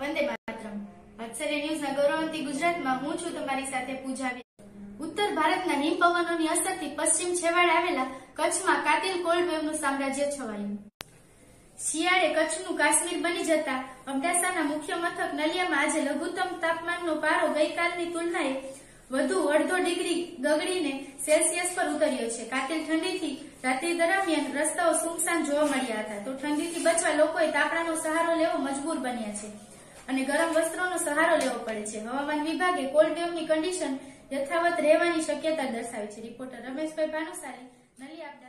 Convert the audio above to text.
વંદે માતરમ. વાત્સલ્ય ન્યૂઝના ગૌરવંતી ગુજરાતમાં હું છું તમારી સાથે પૂજા ઉત્તર ભારતના હિમ પવનોની અસરથી પશ્ચિમ છેવાડે આવેલા કચ્છમાં કાતિલ કોલ્ડ વેવનું સામ્રાજ્ય છવાયું. શિયાળે કચ્છનું કાશ્મીર બની જતા અબડાસાના મુખ્ય મથક નલિયામાં આજે લઘુત્તમ તાપમાનનો પારો ગઈકાલની તુલનાએ વધુ અડધો ડિગ્રી ગગડીને સેલ્સિયસ પર ઉતર્યો છે. કાતિલ ઠંડીથી રાત્રિ દરમિયાન રસ્તાઓ સુમસાન જોવા મળ્યા હતા. તો ઠંડીથી બચવા લોકોએ તાપણાનો સહારો લેવો મજબૂર બન્યા છે. અને ગરમ વસ્ત્રોનો સહારો લેવો પડે છે. હવામાન વિભાગે કોલ્ડ વેવની કન્ડિશન યથાવત રહેવાની શક્યતા દર્શાવી છે. રિપોર્ટર રમેશભાઈ ભાનુસારી નલી અબડાસા